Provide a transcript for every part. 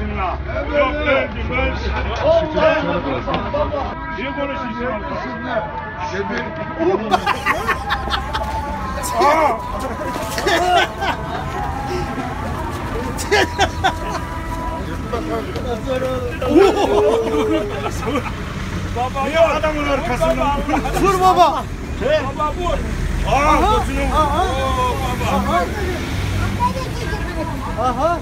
La? Yok öldüm öldüm. Ne konuşuyorsun arkadaşlar? Aa! Niye adamın arkasından? Vur baba. Aa, gözünü vur. Aha.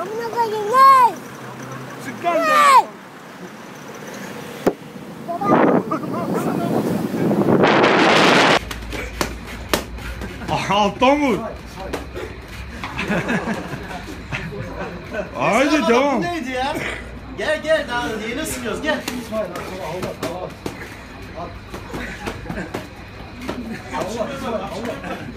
Amına koyayım. Amına koyayım ne? Sıkkan Ne? Alttan vur. Haydi Bu devam. neydi ya? Gel gel daha yeni ısınıyoruz gel.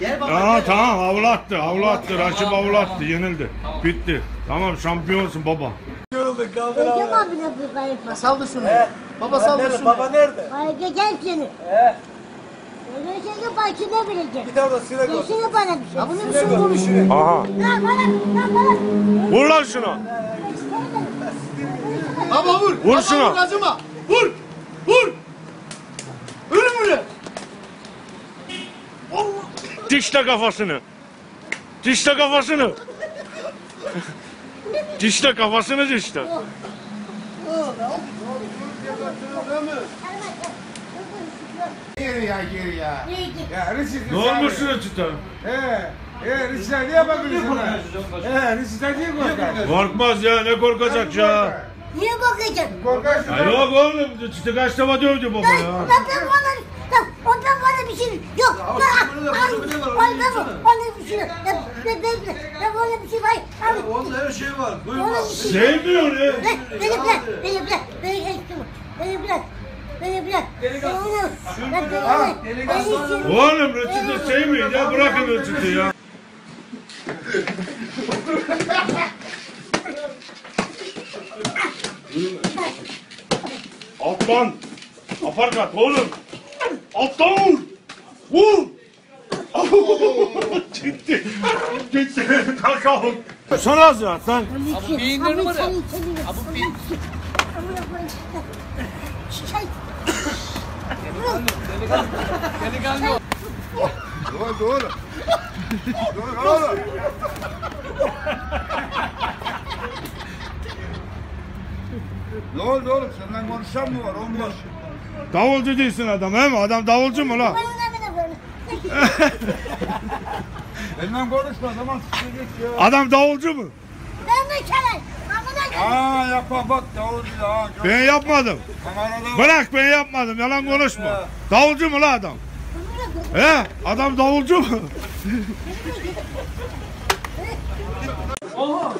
Gel baba. Aa gel. tamam avlattı avlattı Raşip avlattı yenildi. Bitti. Tamam şampiyonsun baba. Hocam abine bir kayıp. Saldır şunu. Baba saldır şunu. Baba nerede? Hayır gel seni. He. Şeyin başına bilecek. Bir tane de sinek olsun. Geçsene bana bir şey. Ya bunu bir şey konuşuyor. Aha. Lan bana, lan bana. Vur lan şunu. Baba vur. Vur Baba şunu. Vur acıma. Vur. Vur. Ölüm. Dişle kafasını. Dişle kafasını. dişle kafasını dişle. Geri ya geri ya. Ya Rişit Ne olmuş çıta? He. He Rişit'e niye bakıyorsun? He Rişit'e niye korkarsın? Korkmaz ya ne korkacak ya. Niye bakacaksın? Korkarsın. Ya yok oğlum çıtı kaç defa dövdü baba ya. lan ben bana, lan ondan bana bir şey yok. Lan, al, al, al, bana bir şey yok. Lan, lan, lan, lan, bana bir şey var. Al, Onda her şey var. Buyur bana baba. bir yok. Sevmiyor ya. Beni bırak, beni bırak, beni geçtim. Beni bırak, beni bırak. Ben Oğlum reçete sevmiyor ya bırakın reçete ya. Alttan. Aparkat oğlum. Alttan vur. Vur. Gitti. Gitti. Kalkalım. Sen az ya sen. Abi beyinleri var ya. Abi beyin. Şey. Doğru doğru. Doğru oğlum. Ne oldu oğlum? Senden konuşan mı var? Olmaz. Davulcu değilsin adam he mi? Adam davulcu mu la? Bana ne böyle? Benden konuşma zaman size geç ya. Adam davulcu mu? Ben de koyayım. Aa yapma bak davul ya. ha. Ben yapmadım. Kamerada var. Bırak ben yapmadım. Yalan konuşma. Davulcu mu la adam? He? Adam davulcu mu? Yoksa Ne oldu?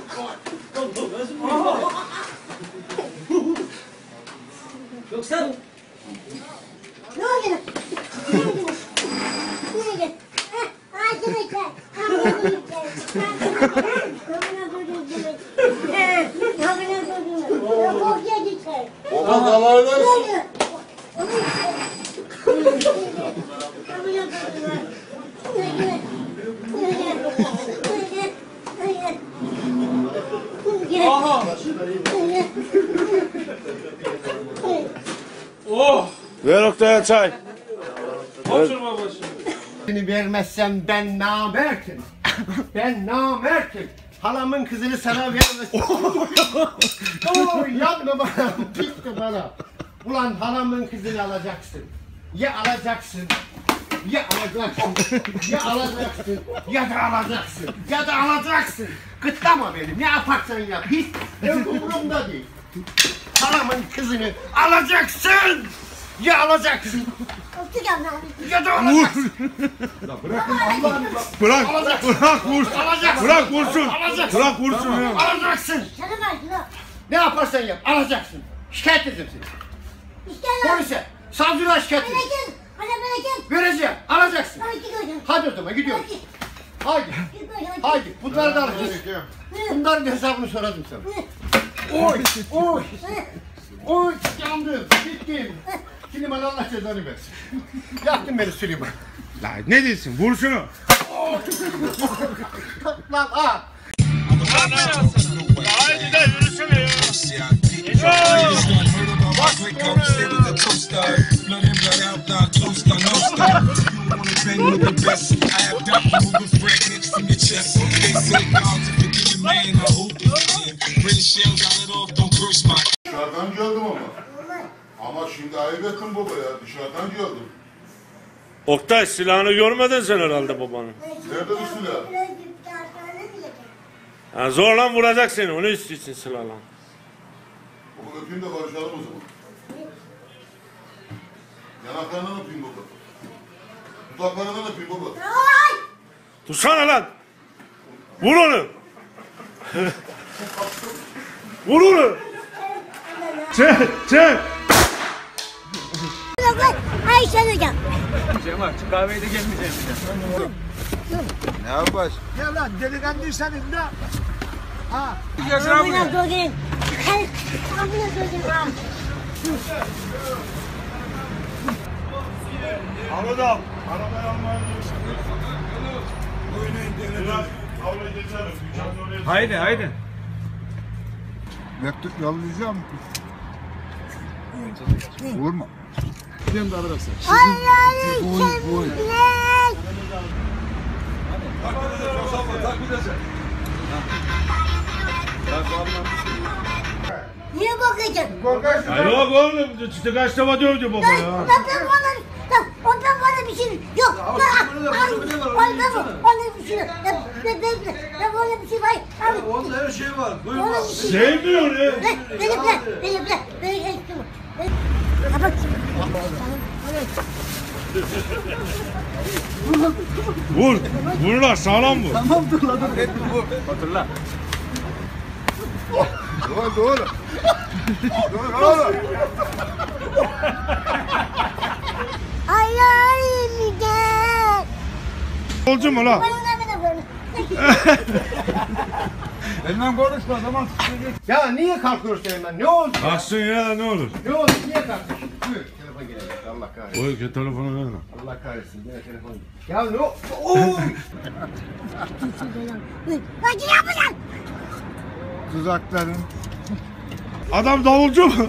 Ne oldu? Ne oldu? Heh, ağzını çek. Ağzını çek. Amına koyayım seni. He, amına koyayım. Ya korkuya gidecek. Baba dalaylar. Ne oldu? Ver Oktay'a çay. Seni vermezsem ben namertim. ben namertim. Halamın kızını sana vermezsem. Oo yanma bana. Bitti bana. Ulan halamın kızını alacaksın. Ya alacaksın. Ya alacaksın. Ya alacaksın. Ya da alacaksın. Ya da alacaksın. Kıtlama beni. Ne yaparsan yap. Hiç umurumda değil. Halamın kızını alacaksın. Ya alacaksın. Ya da alacaksın. Bırak, bırak vursun. Bırak vursun. Bırak vursun ya. Alacaksın. Ne yaparsan yap, alacaksın. Şikayet edeceğim seni. Polise, savcılığa şikayet edeceğim. Vereceğim, alacaksın. Hadi o zaman gidiyoruz. Haydi, haydi. Bunları da alacağız. Bunların hesabını sorarım sana. Oy, oy, oy. Yandım, bittim. Şimdi bana Allah cezanı versin. Yaktın beni Süleyman. La ne diyorsun? Vur şunu. Lan ah. Haydi de yürüsene ya. Dışarıdan geldim ama. Ama şimdi ayıp ettin baba ya. Dışarıdan geldim. Oktay silahını görmedin sen herhalde babanın. Nerede bu silah? Ha, zorla vuracak seni onu istiyorsun silahla. Baba öpeyim de barışalım o zaman. Yanaklarından öpeyim baba. Dudaklarından öpeyim baba. Tutsana lan. Vur onu. Vur onu. Çek çek. Ayşe hocam. Ne yapar? Amına koyayım. Amına koyayım. Anladım. Arabayı almaya oraya Haydi haydi. Mektup yollayacağım. Vurma. Hayali kemikler. Niye bakacaksın? Ya yok oğlum. İşte kaç defa dövdü baba ya. ben bana, ben, ondan bana bir şey yok. Ben, abi, ondan mı? Ondan bir şey yok. Ben, ben, ben, ben böyle bir şey var. Abi, Onda her şey var. Bir şey yok. Sevmiyor ya. Ben, benim ben, benim ben, benim ben. Ben, kapat. Vur. Vur lan sağlam vur. Doğru doğru. Doğru oğlum. Hayalim gel. Olcu mu böyle? Benimle konuşma zaman Ya niye kalkıyorsun hemen? Ne oldu? Kalksın ya ne olur. Ne oldu? Niye kalkıyorsun? Buyur. Telefon gelecek. Allah kahretsin. Oy ki telefonu verme. Allah kahretsin. Gene telefon. Ya ne o? Oo! Yapacaksın? tuzakların Adam davulcu mu?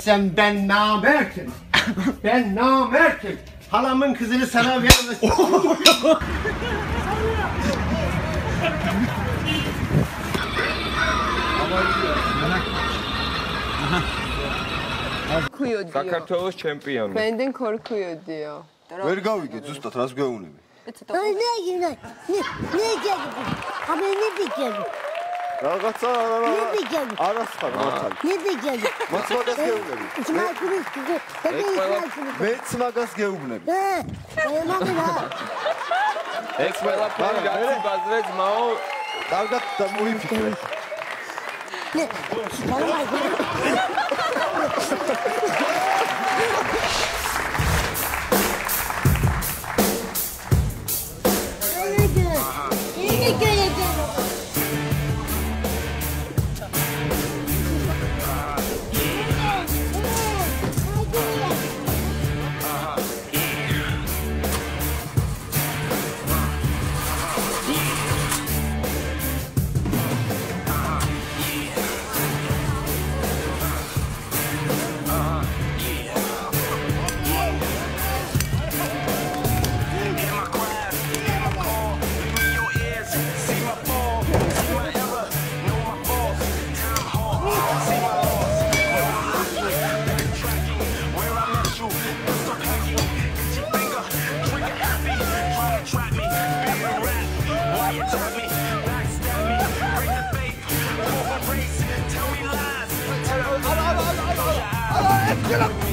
Sen ben namertim. Ben namertim. Halamın kızını sana vermesin. korkuyor diyor. საქართველოს ჩემპიონი. Benden korkuyor diyor. ვერ გავიგე ზუსტად რას გვეუბნები? Ay ne günah? Ne, ne geldi? Abi ne bekledi? რაღაცა ნებიჯანი არასხარ მართალი ნებიჯანი მოც მაგას გეუბნები ძმაკურის გეუბნები მეც მაგას გეუბნები ე მამირა ეგ ყველაფერი გაციბაზრე ძმაო დავგათ და მოიფიქრე ნე 去了。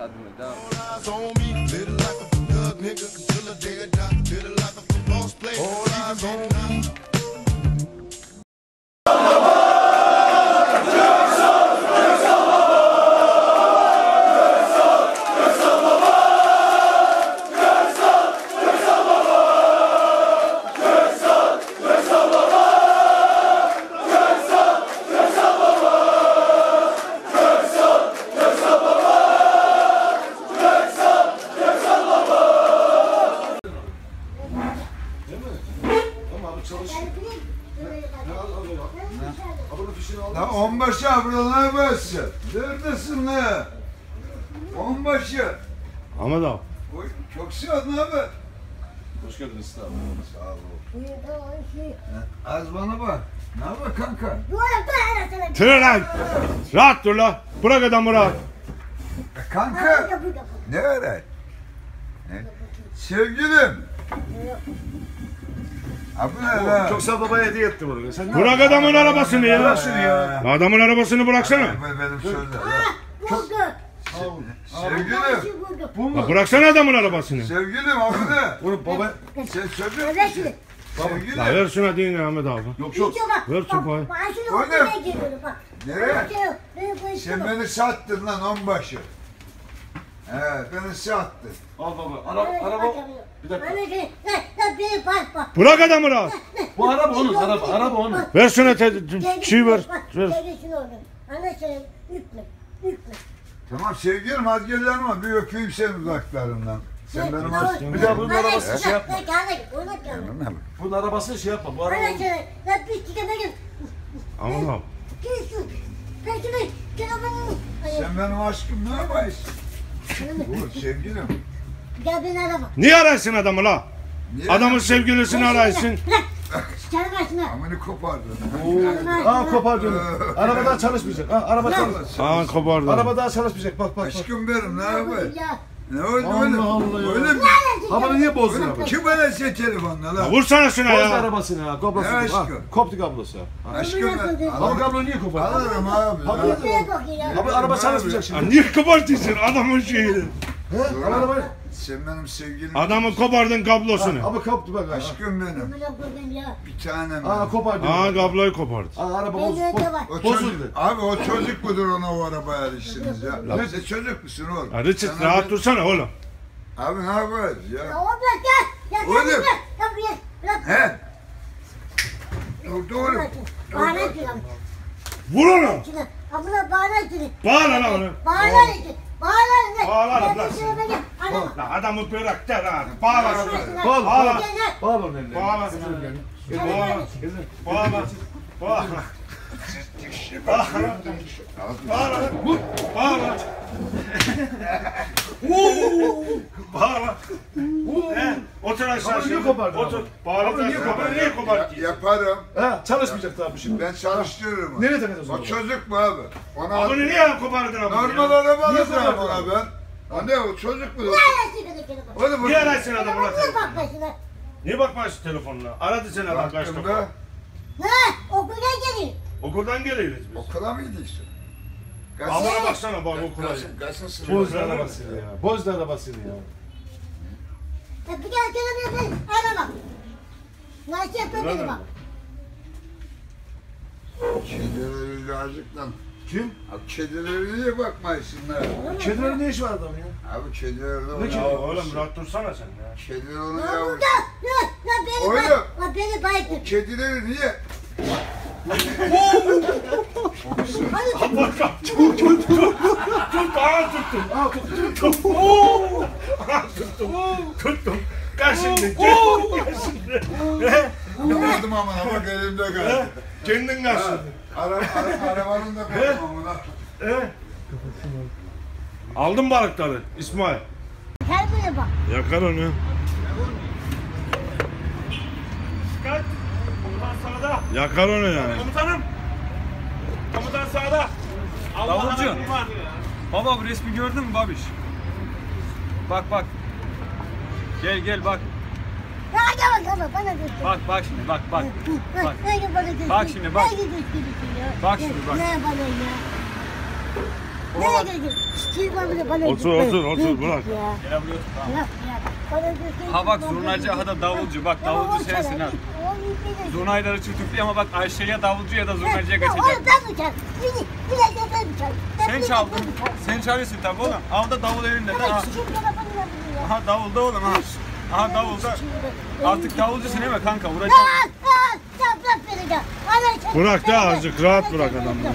sad mıydı ama Lan onbaşı ne yapıyorsun? Neredesin lan? Onbaşı. Ahmet abi. Oy, çok ne haber? Hoş geldiniz sağ olun. Sağ ol. Az bana bak. Ne haber kanka? Türe lan. Rahat dur lan. Bırak adamı rahat. E, kanka. Ne öyle? Ne? Sevgilim. Abi? Çok sağ babaya hediye etti bunu. Sen ne Bırak adamın arabasını ya. Bırak şunu ya. Adamın arabasını bıraksana. Benim, sözler. lan. Sevgilim. Ya bıraksana adamın arabasını. Sevgilim abi ne? Bunu baba... Sen musun? şimdi. Sevgilim. La ver şuna deyin Ahmet abi. Yok yok. Ver sopayı. Oğlum. Nereye? Nereye? Sen beni sattın lan onbaşı. He beni sattın. Al baba. Ara, araba... Bir dakika. Beni bak bak. Bırak adamı rahat. Bu araba onun. Araba, araba onun. Ver şuna çiğ ver. Ver. Anlaşılır. Yükle. Yükle. Tamam sevgilim az gel yanıma bir öpeyim seni uzaklarından. Sen benim aşkım. Bir daha bunun arabasını şey yapma. Yanına mı? Bunun arabasını şey yapma. Bu araba... Peki mi? Telefonunu. Sen benim aşkım ne yapıyorsun? Dur sevgilim. Gel beni arama. Niye araysın adamı la? Niye? Adamın sevgilisini araysın. Bırak. Çıkarım başına. Amını kopardın. Aa kopar diyorum. Araba daha çalışmayacak. Ha, araba çalış. Aa kopardı. Araba daha çalışmayacak. Bak bak bak. Aşkım benim ne yapıyorsun? Ya. Ne oldu Allah öyle? Allah ya. Öyle mi? Ha niye bozdun Öyle abi? Kim öyle şey telefonla lan? vursana şuna Bozdu ya. arabasını ya. Kablosunu. Ne Ha, aşkım? koptu kablosu. Ha. Aşkım ben Abi alırım, niye kopardın? alırım abi. Abi, bakıyor araba çalışmayacak Ya şimdi. niye kopartıyorsun adamın şeyini? He? Abi arabayı. Sen benim sevgilim. Adamın kopardın kablosunu. Abi koptu bak. ha. Aşkım benim. Amına koydum ya. Bir tanem. Aa benim. kopar Aa kabloyu kopardı. Aa araba boz. de boz- var. O Bozuldu. çocuk, abi o çocuk mudur ona o arabaya eriştiniz ya? Sen çocuk musun oğlum? Ya Richard Sana rahat ben- dursana oğlum. Abi ne yapıyoruz Ya ya? o bırak ya. Ya sen Oğlum. bırak. Ya bırak. Bırak. He? Dur dur. Bağıra etsin. Vur onu. Şuna. Amına bağıra etsin. Bağla lan onu. Bağıra etsin. Etsin. Bağla lan, lan. adamı bırak da lan. Bağla. Bağla. Bağla. Bağla. Bağla. Bağla. Bağla. Bağla. Bağla. Bağla. Bağla. Bağla. He, Otur aşağı. Ama niye şimdi. kopardın Otur. abi? Bağla. Yaparım. Ha çalışmayacak tabii şimdi. Ben çalıştırırım. Nereye takacağız O onu? çocuk mu abi? Ona Bunu niye kopardın abi? normal araba alacağım ona ben. Anne o çocuk mu? Oğlum Niye araysın adamı lan? başına? Niye bakmazsın telefonuna? Aradı seni adam kaç Ne? Okula geliyor. Okuldan geliyoruz biz. okula mı gidiyorsun? Abone baksana bak okula. Sınıfı? Bozdu arabasını ya. Bozdu arabasını ya. Ya bir kelime yapayım. Arama. Nasıl beni bak. Kedileri birazcık lan. Kim? Abi kedilere niye bakmıyorsunlar? Kedilerin ne işi var adam ya? Abi kediler de Ne Ya ona. oğlum rahat dursana sen ya. Kediler onu Ya burada. Ya, ya beni Oğlum. bak. Ya beni bayıttın. Kedileri niye? Tut aa tuttum. Gel şimdi. He? Anlamadım ama bak elimde kaldı. Kendin ara, arabanın da kalmam ona. He? Aldın balıkları İsmail. Gel buraya bak. Yakar onu. Kaç. Komutan sağda. Yakar onu yani. Komutanım. Komutan sağda. Davulcu. Allah'ın var. Baba bu resmi gördün mü babiş? Bak bak. Gel gel bak. Ya gel bak bana göster. Bak bak şimdi bak bak. Bak. Göster. Bak şimdi, bak. Bak şimdi, bak. Ne bana ya? Baba bak. Otur, otur, otur, bırak. ya? Gel buraya otur. Tamam. Ha bak zurnacı ha da davulcu. Bak davulcu sensin ha. Zurnayları çırtıklıyor ama bak Ayşe'ye davulcu ya da zurnacıya Ya, kaçacak. Ben? Sen çaldın. Sen çalıyorsun tabii oğlum. Alda davul elinde de. Ha. Ama sikeyim telefonu ya bunu ya. Aha davulda oğlum ha. Aha davulda. Artık davulcusun değil mi kanka? Ya, ya, ya bırak ya. Da azıcık, rahat bırak adamı ya.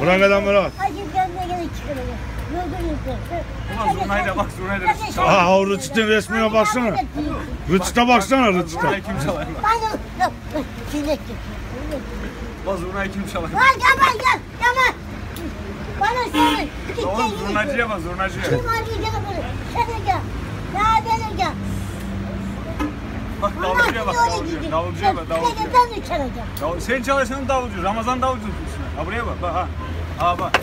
Bırak adamı rahat. Hadi kendine gene çıkarıyor. Ulan zurnayla bak zurnayla da çal. Aha o Rıçıt'ın resmine baksana. Rıçıt'a baksana Rıçıt'a. Zurnayı kim çalar? Bak zurnayı kim çalar? Lan yaman gel yaman. Bana söyle. Kendine. zurnacıya bak zurnacıya. Kim bir gel böyle. Sen gel. Ya beni gel. Bak davulcuya bak davulcuya. Davulcuya bak davulcuya. Ben çalacağım? Davul, sen çalarsan davulcu. Ramazan davulcusun. Ha buraya bak. Bak ha. Ha bak.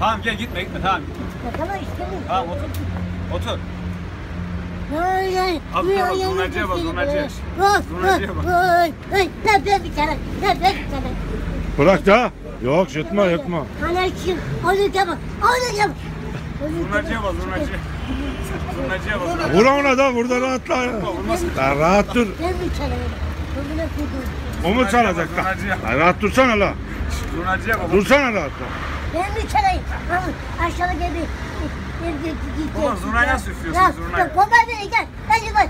Tamam gel gitme gitme tamam gitme. Tamam istemiyorum. Tamam otur. Otur. Ay, bak, zurnacıya bak, zurnacıya. Zurnacıya bak. Ne ben bir tane, ne ben bir tane. Bırak da. Yok yutma yutma. Anacığım, onu da bak, onu da bak. Zurnacıya bak zurnacıya. Zurnacıya bak. Vur ona da burada rahatla ya. Rahat dur. Ben? Bugüne koydum. O mu çalacak da? Lan rahat dursana la. Zurnacıya bak. Dursana rahat la. Ben mi çalayım? Aşağıda gel bir. Baba, zurnayı nasıl üflüyorsun, Ya, zurnayı? ya, Baba beni gel. Bak. Bir bak.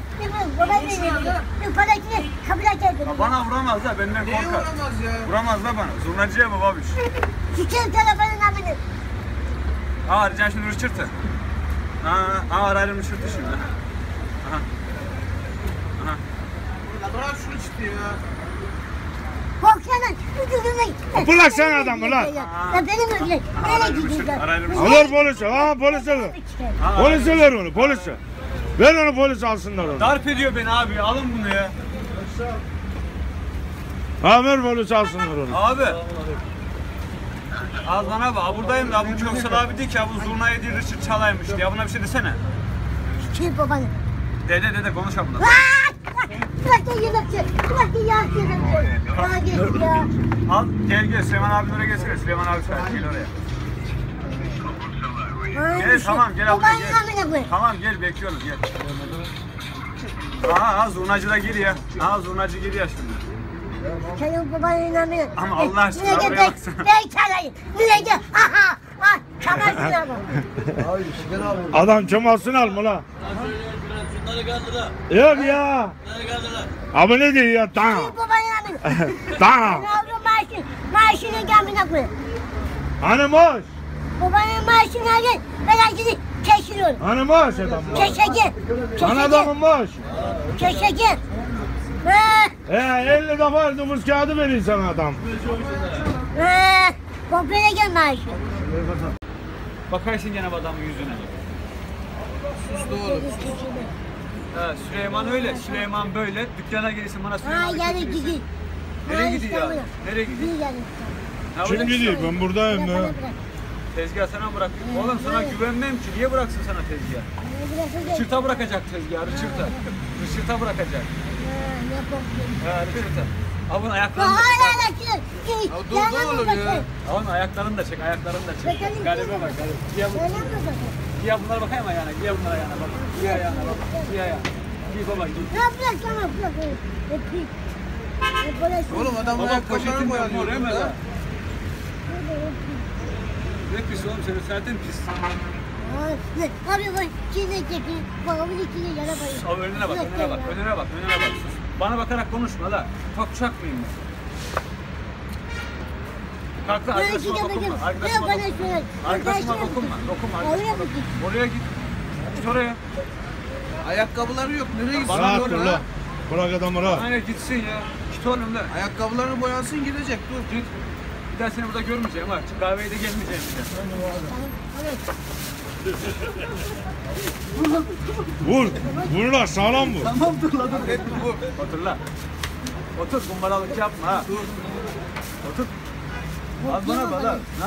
Baba beni gel. Bir parakini kabul et. Ya Bana vuramaz da benden korkar. vuramaz ya? Vuramaz da bana. Zurnacıya bak abi. Sikeyim telefonun amını. Aa arayacaksın şimdi Rıçırt'ı. Aa, aa arayalım Rıçırt'ı şimdi. Aha. Aha. Bırak şunu işte ya. Ücüzüne. Bırak sen adamı lan. Ya benim öyle. Nereye gidiyorsun? Arayalım Rıçırt'ı. Alır polise. Ha polise ver. Aa, Polise ver onu polise. Ver onu polise alsınlar onu. Darp ediyor beni abi. Alın bunu ya. Ha ver polise alsınlar onu. Abi. Az bana bak. Buradayım da bu Köksal abi değil ki. Bu zurnayı değil Rıçırt çalaymış diye. Buna bir şey desene. Sikeyim babanı. Dede dede konuş abla. Bırak da yemek ye. Bırak da yağ yemek ye. Ya. Al gel gel Süleyman abi oraya gelsene. Süleyman abi çağır gel oraya. Gel tamam gel abla gel. Tamam gel bekliyoruz gel. Aha aha zurnacı da gir ya. Aha zurnacı gir ya şimdi. Senin babanın amına. Ama Allah aşkına gel? baksana. Ben çalayım. Nereye gel? Aha. Ha. Çamarsın ama. Adam çamasını alma la. Yok ya. Şunları kaldır ha. Abi ne diyor ya? Tamam. Tamam. Oldu maaşı? Maaşını amına koy. Hani maaş? Babanın maaşını alın. Ben acını kesiyorum. Hani maaş adam. Hani adamın maaş? Keseceğim. Ha. He 50 defa nüfus kağıdı veriyor sana adam. Ha. Komple gel maaşı. Bakarsın gene adamın yüzüne. Sus doğru. Ha, Süleyman öyle, Süleyman böyle. Dükkana gelirsin bana Ha Süleyman yani gidin. Nereye gidiyor ya? Nereye gidiyor? Gidiyor yani. Ha, Kim gidiyor? Ben buradayım Bırak, ya. bırak, bırak. Tezgah sana bırak. Oğlum sana güvenmem ki. Niye bıraksın sana tezgah? Çırta bırakacak tezgahı, Rıçırta. Rıçırta bırakacak. Ha, ne korkuyorsun? Ha, Rıçırta. Abun Ha, ayaklarını da Hala çek. da ki. ki- dur, dur oğlum ya. bakın? Abun ayaklarını da çek, ayaklarını da çek. Bakalım, Galibe bakalım. bak, bu- Yana mı bakın? Giy bunlara bakayım ayağına, giy bunlara ayağına bak. Giy ayağına bak, giy ayağına. Giy baba, giy. Ya bırak sana bırak. Böyle şey. Oğlum adam Baba poşetin oraya mı burada. da? Ne pis oğlum, senin zaten pis. Abi bak içine çekin. Babamın içine yara bayıyor. Abi önüne bak, önüne bak, önüne bak, önüne bak. Bana bakarak konuşma la. Ufak uşak mıyım ben? Kalk la Ben arkadaşıma dokunma. Arkadaşıma dokunma. Arkadaşıma dokunma. Dokunma Oraya arkadaşıma mı dokunma. git? Oraya git. Git oraya. Ayakkabıları yok. Nereye gitsin? Rahat Dur dur lan. la. Bırak adamı rahat. Aynen gitsin ya. Git oğlum la. Ayakkabılarını boyansın gidecek. Dur. Git. Bir daha seni burada görmeyeceğim ha. Kahveye de gelmeyeceğim bir daha. Vur. Vur la sağlam vur. Hep bu. Otur la. Otur kumbaralık yapma ha. Dur. Otur. Az bana bak. Ne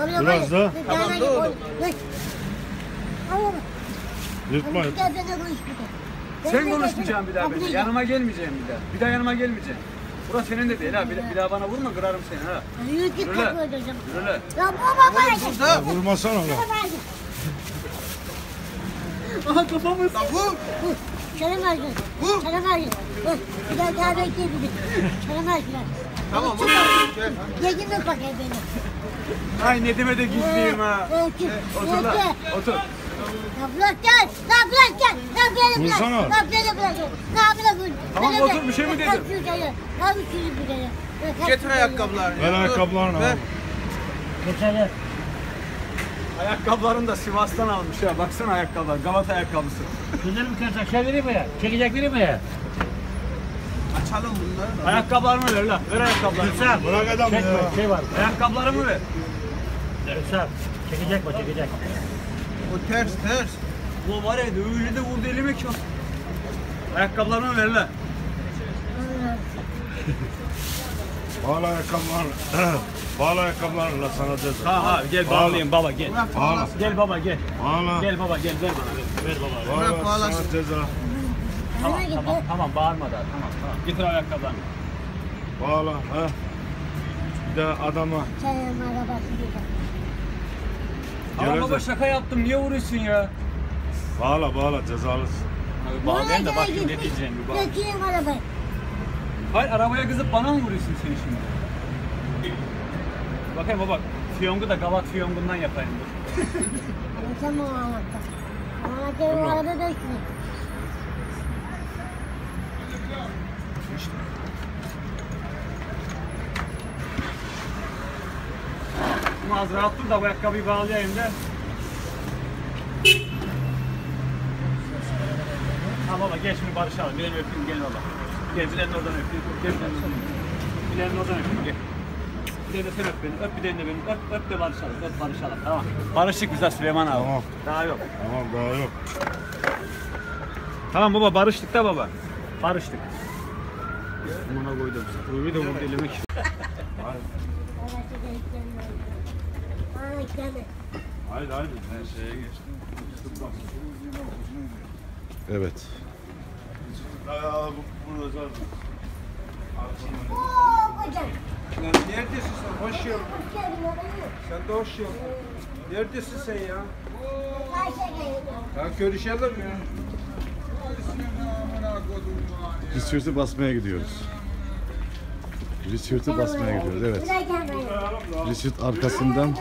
yapıyorsun? Biraz daha. Tamam, tane dur, koy. Bak. Al bak. Yırtma. Gel benimle konuş bir de. Sen konuşmayacaksın bir daha benimle. Yanıma gelmeyeceksin bir daha. Bir daha yanıma gelmeyeceksin. Burası senin de değil ha. Bir, bir daha bana vurma kırarım seni ha. Yürü git lan. kapıyı ödeyeceğim. Yürü lan. Ya baba bana gel. Ya vurmasana lan. Aha kafamı. Vur. Gel. Çarım var gel. Vur. Bir daha daha bekle bir de. Çarım var gel. Tamam mi bakayım beni? Ay Nedim'e de gizliyim ha. Otur lan. Otur. Ya bırak gel. Ya bırak gel. Bırak bırak. Vursana. Bırak. Ya bırak bırak. Tamam, otur, bir şey mi dedim? Getir ayakkabılarını. Ver ayakkabılarını al. Geçelim. Ayakkabılarını da Sivas'tan almış ya. Baksana ayakkabılar. Galata ayakkabısı. Güzel mi kıracak şeyleri mi? Çekecekleri mi? Açalım bunları da. Ayakkabılarımı ver lan. Ver ayakkabılarımı. Ünsal. Bırak adam Çekme, ya. şey var. Ayakkabılarımı ver. Ünsal. Çekecek mi? Çekecek. O ters ters. Bu var ya öyle de vurdu elime ki. Ayakkabılarımı ver lan. Bağla ayakkabılarını. Bağla ayakkabılarını la sana ceza. Ha ha gel Bağla. bağlayayım baba gel. Bağla. Gel baba gel. Bağla. Gel baba gel ver bana ver. Ver baba. Bağla. Bağlasın. Sana ceza. Tamam tamam tamam bağırma daha tamam tamam. Getir ayakkabılarını. Bağla. Ha. Bir de adama. Çayım arabası güzel. Ama baba şaka yaptım niye vuruyorsun ya? Bağla bağla cezalısın. Abi bağlayayım da bakayım ne diyeceğim bir bak. Geçeyim arabayı. Hayır arabaya kızıp bana mı vuruyorsun sen şimdi? Bakayım baba. Fiyongu da gavat fiyongundan yapayım dur. Anlattı. Anlattı bu arada da işte. Ama az rahat dur da bu ayakkabıyı bağlayayım da. Ha baba geç mi barışalım. Bileğini öpeyim gel baba. Gel bileğini oradan öpeyim. Gel bileğini oradan öpeyim. Bileğini oradan öpeyim gel. Bir de sen öp beni. Öp bir de beni. Öp, öp de barışalım. Öp barışalım. Tamam. Barıştık biz de Süleyman abi. Tamam. Daha yok. Tamam daha yok. Tamam baba barıştık da baba. Barıştık. Buna koydum. Uyuyu da. Bana gelme. Haydi haydi. Ben şeye geçtim. Evet. Burada zaten. Oo kocam. Lan neredesin sen? Hoş geldin. Sen de hoş geldin. Neredesin sen ya? Ya görüşelim ya. Richard'ı basmaya gidiyoruz. Richard'ı basmaya gidiyoruz evet. Richard arkasından.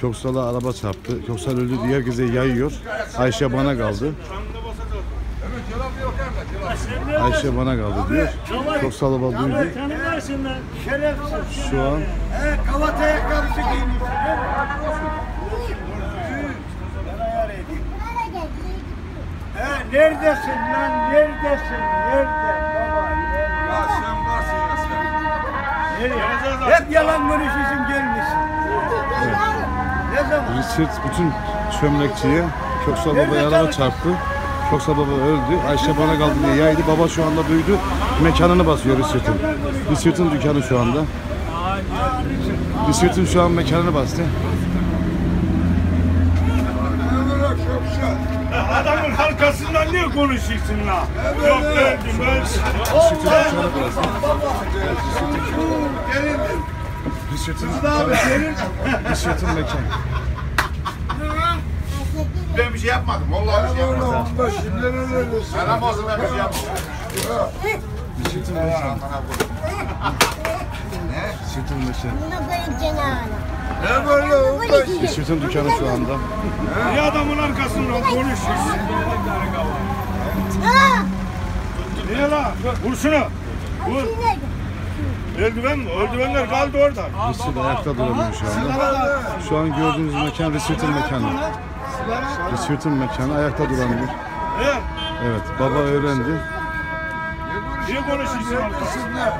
Köksal'a araba çarptı. Köksal öldü diye herkese yayıyor. Ayşe bana kaldı. Ayşe bana kaldı diyor. Köksal baba duydu. Şu an Kavat ayakkabısı giymiş. He neredesin lan? Neredesin? Nerede? Baba Ya sen varsın ya sen. Nereye? Hep yalan konuşuyorsun gelmişsin. Ne zaman? Richard bütün çömlekçiye Köksal babaya araba çarptı. Köksal baba öldü. Ayşe bana kaldı diye yaydı. Baba şu anda duydu. Mekanını basıyor Richard'ın. Richard'ın dükkanı şu anda. Richard'ın şu an mekanını bastı. Adamın arkasından niye konuşuyorsun la? Yok öldüm öldüm. Richard'ın Richard'ın mekanı. Ben bir şey yapmadım. Vallahi bir şey yapmadım. Ben Ramazan ben bir şey yapmadım. Richard'ın mekanı. Richard'ın mekanı. Bunu koyup cenahına. Ne böyle? Richard'ın dükkanı şu anda. Niye adamın arkasından konuşuyorsun? Ha! Niye la? Vur şunu. Vur. Şimdi? Eldiven mi? Eldivenler kaldı orada. Richard ayakta duramıyor şu anda. Şu an gördüğünüz mekan Richard'ın mekanı. Richard'ın mekanı ayakta duramıyor. He? Evet baba öğrendi. Niye konuşuyorsun arkasından?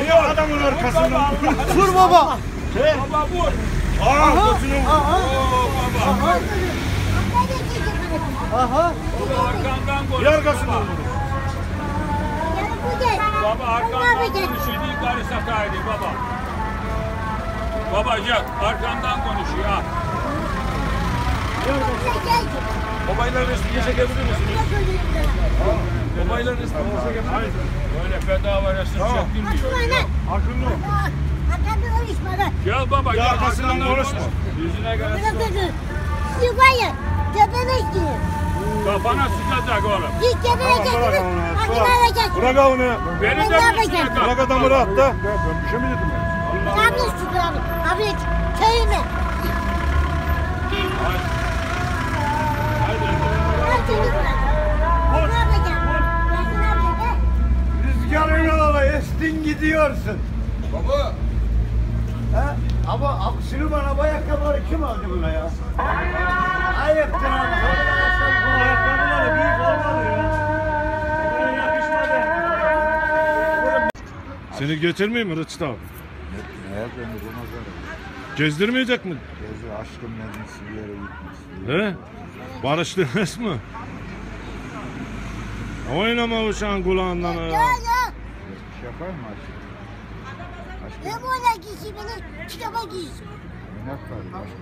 Niye adamın arkasından? Vur baba. Baba vur. Aa, gözünü vur. Nerede çekecek bana? Aha. Niye arkasından vur? Baba Ben ne arkandan yapacağım? konuşuyor değil karı sakaydı baba. Baba gel arkandan konuşuyor ha. Babayla resmini çekebilir misiniz? Babayla resmini çekebilir misiniz? Böyle bedava resim çekilmiyor. Akıllı ol. Arkamda konuşma. Gel baba gel arkasından arkandan konuşma. Yüzüne gel. Bırak çocuğu. Siz Kafana sıkacak oğlum. Tepeme geçtiniz, hakim alacaksınız. Bırak onu. Beni Ben de mi üstüne Bırak adamı rahat da. Ben bir şey mi dedim ben? Ne yapıyorsun abi? Abi, ne yapacağım? Rüzgarın alalı estin gidiyorsun. Baba. Ha? Ama ama Süleyman bu ayakkabıları kim aldı buna ya? Ayıptır abi. Seni götürmeyeyim mi Rıçtı abi? Gezdirmeyecek mi? Gezi aşkın meclisi bir yere gitmez. He? Barıştınız mı? Oynama uşağın kulağından Ya. Şey yapar mı aşkım? Ne Aşkım böyle giysi beni kitaba giysin. ne yapar aşkım?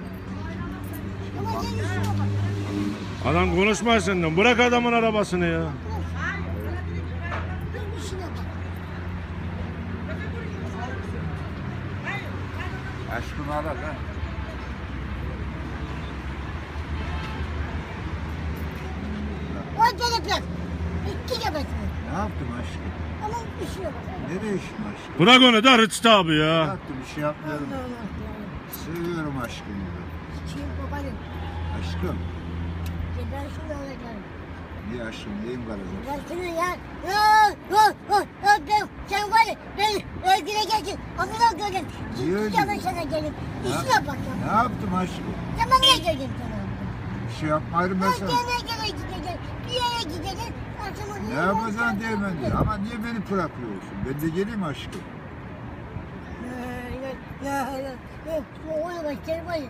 Ama sen işine bak. Adam konuşma senden. Bırak adamın arabasını ya. Sen işine bak. Aşkım ara da. O gelecek. İki gelecek. Ne yaptım aşkım? Ama işine bak. Ne değiştim aşkım? Bırak onu da Rıçtı abi Ne ya. yaptım bir şey yapmıyorum. Allah Allah. Seviyorum aşkımı. Şimdi babanın. Aşkım. Ben şunu alacağım. Niye aşkım neyim kalacak? Ben şunu ya. Ya. Ya. Ya. Ya. Ben, sen var ya. Ben öldüreceksin. Amına koyayım. Niye öldürdün? sana gelip. İşine bak ya. Ne yaptım aşkım? Tamam ne gelin sana? Bir şey yapmayırım ben sana. gene gene gideceğim. Bir yere gideceğim. Akşama Ne yapacaksın diyemem diye. Ama niye beni bırakıyorsun? Ben de geleyim aşkım. Ya ya ya ya. Oğlum bak seni var ya.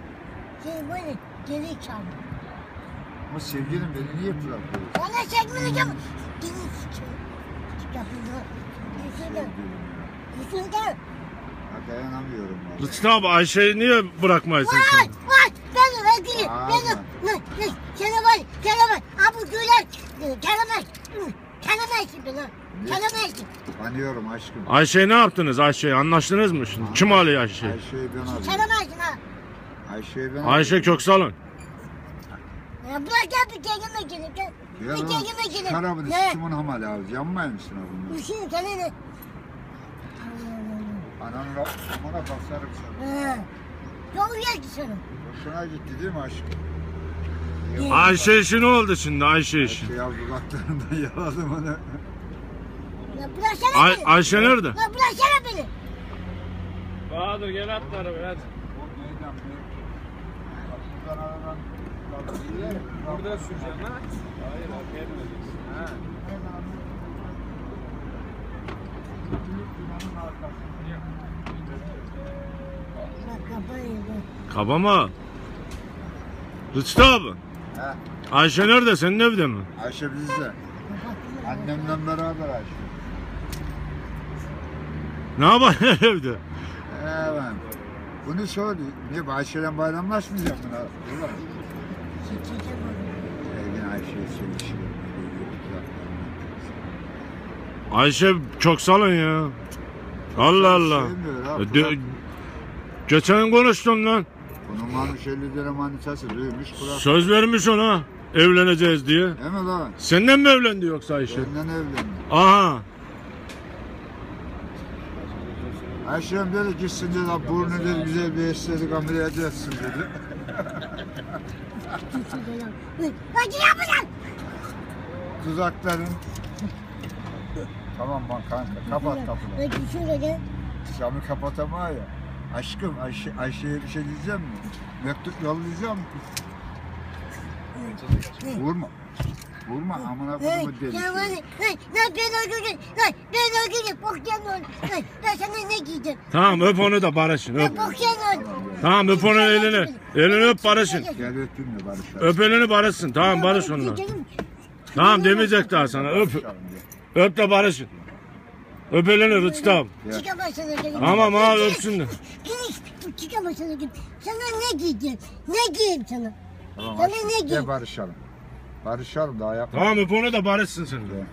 Seni var ya. Geri çaldı. Ama sevgilim beni niye bırakıyorsun? Bana çekmeyeceğim. Geri çıkıyor. Kapında. Yüzüne. Yüzüne. Ha, dayanamıyorum valla. Rıçtı abi Ayşe'yi niye bırakmayasın Vay sen? vay. Ben öldüreyim. Aa, Ben ne ne Sana var. Sana var. Abi güler. Kelemez. Kelemezsin beni. Kelemezsin. Tanıyorum aşkım. Ayşe'yi ne yaptınız Ayşe'yi? Anlaştınız mı şimdi? Kim alıyor Ayşe'yi? Ayşe'yi ben alayım. Kelemezsin ha. Ayşe'yi ben Ayşe Köksal'ın. Ya bırak gel bir kendime gelin. Gel. Ya Bir kendime gelin. Şarabını Ne? sikimin hamali abi. Yanmıyor musun abi? Üşüyün kendine. Ananın amına basarım sana. Yol yer ki sana. Hoşuna gitti değil mi aşkım? Ayşe işi ne oldu şimdi Ayşe işi? Şey ya dudaklarından yaladım onu. Ya bıraksana Ay beni. Ayşe nerede? Ya bıraksana beni. Bahadır gel atla arabaya hadi. Burada süreceğim ha. Hayır arkaya döneceksin. Ha. Kaba mı? Rıçtı abi. He. Ayşe nerede? Senin evde mi? Ayşe bizde. Annemle beraber Ayşe. Ne yapar evde? Evet. Bunu söyle. Niye bayramlaşmayacağım buna? Ulan. Çekeceğim onu. Ayşe Köksal'ın ya. Allah Allah. Sevmiyor. E, geçen konuştun lan. Bunun Manuş 50 lira manitası duymuş bırak. Söz vermiş ona. Evleneceğiz diye. Değil mi lan? Senden mi evlendi yoksa Ayşe? Benden evlendi. Aha. Ayşem dedi gitsin dedi burnu dedi güzel bir estetik ameliyat etsin dedi. Tuzakların. tamam lan kanka kapat gel. Camı kapatamıyor ya. Aşkım Ayşe, Ayşe'ye bir şey diyeceğim mi? Mektup yollayacağım mı? Vurma. Vurma amına koyduğumu deli. ya var ya, hey, lan ben öldürdüm. Lan ben öldürdüm. Bok yan. Lan ben sana ne giydim? Tamam öp onu da barışın öp. bok yan öldü. Tamam öp onun elini. Elini öp barışın. Gel öpeyim de barışalım. Öp elini barışsın. Tamam barış onunla. Tamam demeyecek daha sana öp. Gel. Öp de barışın. Öp elini Rıçtam. Çıkamazsın gün. Tamam abi öpsün. Giriş çıkamazsın. Sana ne giyeceğim? Ne giyeyim sana? Tamam Sana ne Gel giyeyim? barışalım. Barışalım daha yapma. Tamam öp onu da barışsın sen de.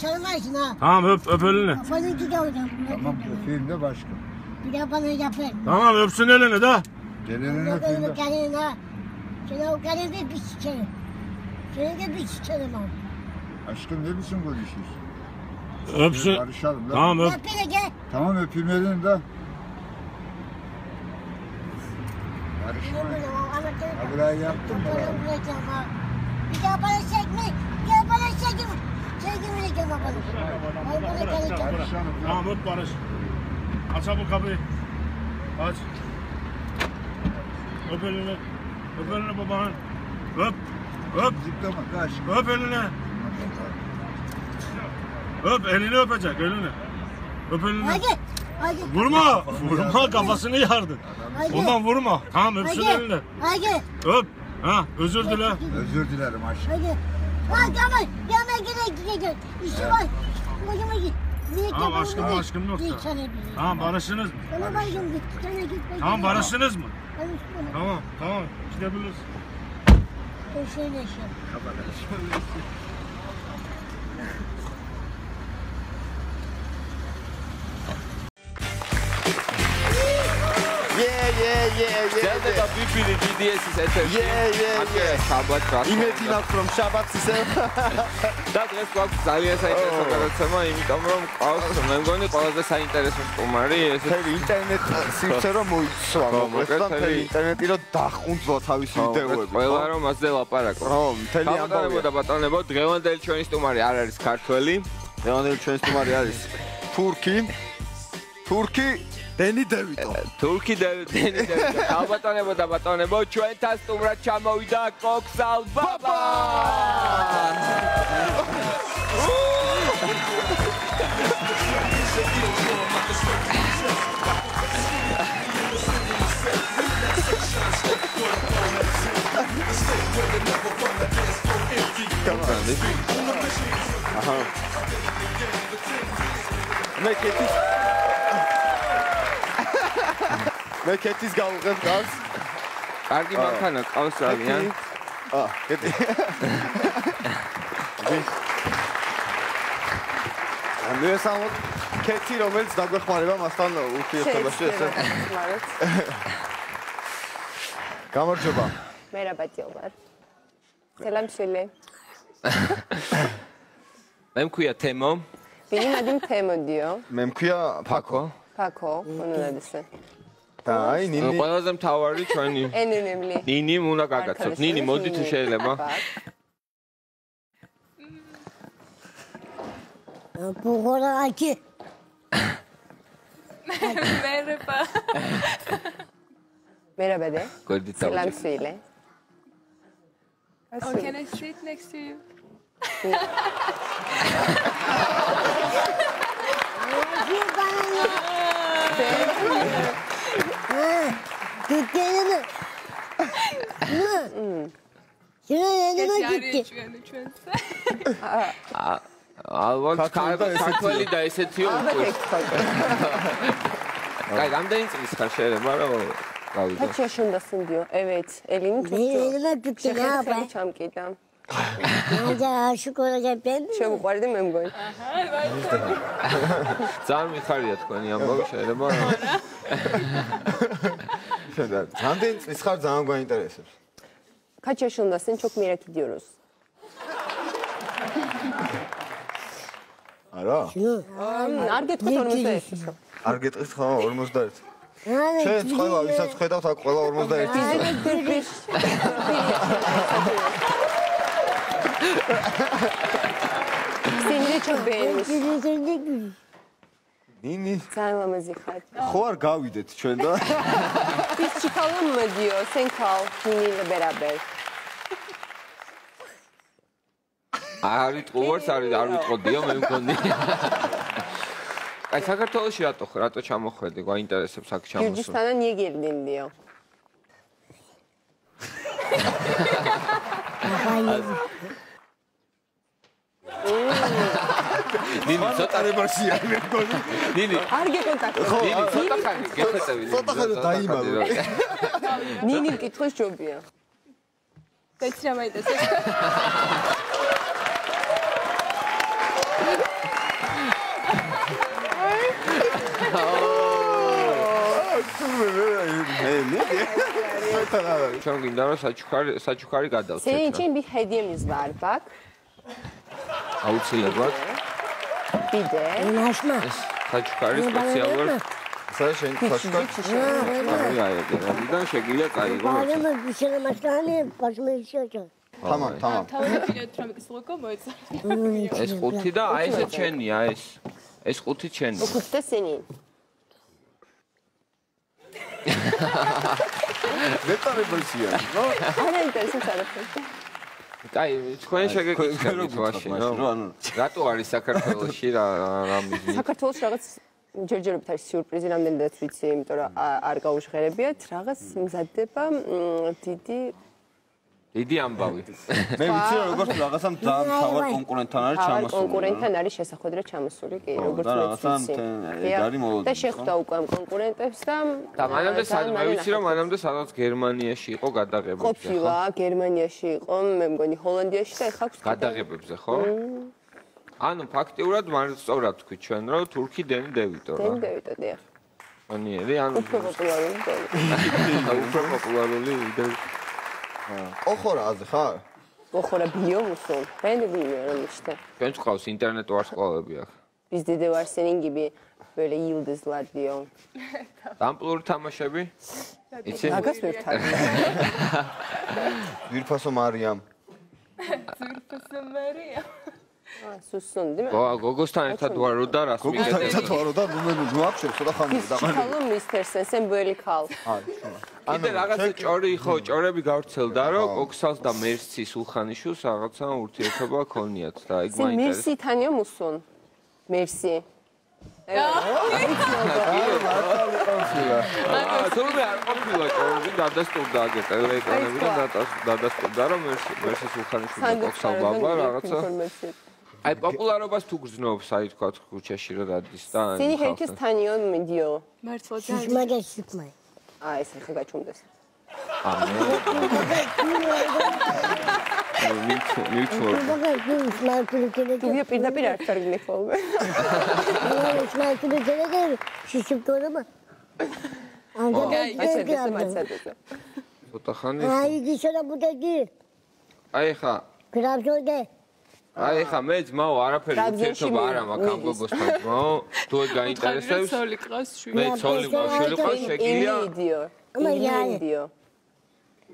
Çalmarsın ha. Tamam öp öp elini. Kafanı çıkaracağım. Tamam öpeyim de başka. Bir daha bana yapar. Tamam öpsün elini de. Gelinin öpeyim de. karını ha. Sana o karını da bir sikerim. Seni de bir sikerim ha. Aşkım ne biçim konuşuyorsun? Öpsün. barışalım da. Tamam öp. Beni gel. Tamam öpeyim elini de. Barışma. böyle ha, anahtarı Bir daha bana çekme. Bir daha bana çekme. Çekme ha bana. Öp barış. Aç bu kapıyı. Aç. Öp elini. Öp elini babanın. Öp. Öp. Zıplama kaç. Öp elini. Öp elini öpecek elini. Öp elini. Hadi. Hadi. Vurma. Vurma kafasını yardın. Hadi. Ondan vurma. Tamam öpsün elini. Hadi. Öp. Ha özür dile. Özür dilerim aşkım. Hadi. Hadi ama yana gire gideceğim. İşi var. Kocama git. Niye Tamam aşkım aşkım yok da. Tamam barışınız mı? Sana bakayım git. Sana git. Tamam barışınız mı? Barışma. Tamam tamam gidebiliriz. Ben şöyle şey. Yeah, yeah, yeah, yeah. Zelda pipi di GDS is eters. Yeah, yeah, yeah. Kablat გასულ. იმედი from შაბათს ისე. და დღეს გვაქვს ძალიან საინტერესო გადაცემა, იმიტომ რომ ყავს მე მგონი ყველაზე საინტერესო სტუმარი ეს მთელი ინტერნეტი სივრცე რომ მოიცვა ხო, მოკლედ და მოკლედ, მთელი მთელი- ინტერნეტი რომ დახუნძვა თავისი ვიდეოები. ყველა რომ მასზე ლაპარაკობს. ხო, მთელი ამბავია. და ბატონებო, დღევანდელი ჩვენი სტუმარი არ არის ქართველი. დღევანდელი ჩვენი სტუმარი არის თურქი. თურქი დენი დევიტო. თურქი დენი დევიდო. ბატონებო და ბატონებო, ჩვენთან სტუმრად ჩამოვიდა კოქსალ ბაბა. გამანდი. აჰა. მე კეთის მე ქეთის გავუყევ გავს. კარგი მანქანა ყავს ძალიან. ა, კეთი. მესამოდ ქეთი რომელიც დაგვეხმარება მასთან ურთიერთობაში ესე. გამარჯობა. მე რაბატიო ვარ. სელამშვილი. მე მქვია თემო. ვინმე მადი თემოდიო? მე მქვია ფაქო. ფაქო, მონადესე. და აი ნინი ყველაზე მთავარი ჩვენი ენუნემლი ნინი უნდა გაგაცოთ ნინი მოდი თუ შეიძლება ბუღორაკი მერება მერაბადე გოდი თავი სილანცილე Oh, can I sit next to you? Thank you. გეკერენა შეიძლება გეკერენა ჩვენი ჩვენს ალბათ ქართველი და ესეთიო უკვე კაი რამდენი წლის ხარ შერე მაგრამ გავიდა მე შეშუნდა სინდიო ევეც ელინ ქრისტე ჩამკიდა და შოკოლადებენ შემყვარდი მე მგონი აჰა ძალიან მიხარია თქვენი ამბავი შეიძლება შედა. რამდენი წლის ხარ ძალიან გვაინტერესებს. Kaçyaşında seni çok merak ediyoruz. არა? არ გეტყვით 41. არ გეტყვით ხო 41. ჩვენ ყველა ვისაც ხედავთ აქ ყველა 41-ის. სინდრიჩო ბენს. იმი ძალიან ლამაზი ხარ. ხო არ გავიდეთ ჩვენ და ის ჩიქალო მოდიო, სენკალ, ნინი ლებერაბელ. არ ვიტყუვარს, არ არ ვიტყოდიო, მე მგონია. აი საქართველოსი რატო რატო ჩამოხვედი? გვაინტერესებს აქ ჩამოსვლა. გიურჯისთანან იგერდინდიო. ნინი ცოტა რებაშია მე მგონი. ნინი არ გეკონტაქტებ. ხო, ნინი ცოტა ხანი გეხვეწები. ცოტა ხანი დაიმალო. ნინი მკითხვის ჯობია. დეც რა მაინტერესებს? ჩვენ გინდა რომ საჩუქარი საჩუქარი გადავცეთ. Senin bir hediyemiz var bak. აუცილებლად ბიდე. ნაშმა. ეს ხაჩქარი სპეციალურად სა შენ ხაჩქარი. აი აი და შეგიძლია წაიღო. მაგრამ შეიძლება პაშმეიშაჭა. თამამ, თამამ. თავი ელექტრონიკის ლოგო მოეწერა. ეს ხუთი და აი ესე ჩენია ეს. ეს ხუთი ჩენი. ხუთი წენი. მეტყარებელია, ნო? არა, ინტერესებს არაფერი. აი თქვენ შეგეკითხებით ვაში რა ანუ რატო არის საქართველოსში რა რა მიზნით? საქართველოს რაღაც ჯერჯერობით არის სიურპრიზი რამდენადაც ვიცი, იმიტომ რომ არ გაუჟღერებიათ, რაღაც მზადდება დიდი დიდი ამბავი. მე ვიცი რომ როგორც რაღაცა ძალიან თავარ კონკურენტთან არის თავარ ჩამოსული კონკურენტთან არის შესახვედრა ჩამოსული, კი, როგორც რაღაცა ვიცი. მთელ- კი, გარი მოლოდინი, და შეხვდა უკვე ამ კონკურენტებს და და მანამდე მე ვიცი რომ მანამდე სადაც გერმანიაში იყო გადაღებებზე. ყოფილა გერმანიაში იყო, მე მგონი ჰოლანდიაში და ეხლა აქვს გადაღებებზე ხო? ანუ ფაქტიურად მარც სწორად თქვი ჩვენ რომ თურქი დენი დევიტო რა. დენ დევიტო დიახ. მანიერი ანუ უფრო პოპულარული უფრო პოპულარული იდეა. ოხორაზე ხარ? ოხორა ბიოვუსონ. რენდ ბიyorum işte. ჩვენ გყავს ინტერნეტო ვარსკვლავები აქ. Biz de de var senin gibi böyle yıldızlar diyor. Damploru tamaşabi. İçin. Nagas bir tane. Zürpaso Mariam. Zürpaso Mariam. სუსუნ დიმე გო გოგოსთან ერთად ვარო და რას მიგეთე გოგოსთან ერთად ვარო და ნუმენ ნუაფშებს და ხამი და ხამი ხალო მისტერ სენსემბელი ხალ კიდე რაღაცა ჭორი ხო ჭორები გავრცელდა რომ ოქსალს და მერსის ულხანიშუს რაღაცა ურთიერთობა ქონიათ და ეგ მაინტერესებს. მერსი თანიო მუსონ. მერსი. თუმე არ ყოფილა ჭორები დადასტურდა აგეთ ელექტრონები და დადასტურდა რომ მერსის ულხანიშუს ოქსალ ბაბა რაღაცა. ინფორმაციები აი პოპულარობას თუ გრძნობს, აი თქვა ქუჩაში რომ დადის და სინიხერჩის თანიონ მიდიო. მართლა ძალიან. მაგას სიკმა. აი ეს ხე გაჩუმდეს. ამე. მიჩვენე. თუ პირდაპირ არ წარგლი ხოლმე. შიშკორომა. ანგა ესეც მაცადე. ცოტა ხანი. აი გიშორა ბუდეგი. აი ხა. გრაბჟოდე. აი ხა მე ძმაო არაფერი ურთიერთობა არ მაქვს ამ გოგოსთან ძმაო. თუ ეგ გაინტერესებს ცოლი ყავს შვილი მე ცოლი ყავს შვილი ყავს შეკილია. ვიდეო ვიდეო